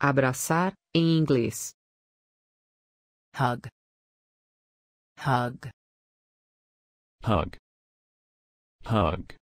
Abraçar, em inglês. hug. Hug. Hug. Hug.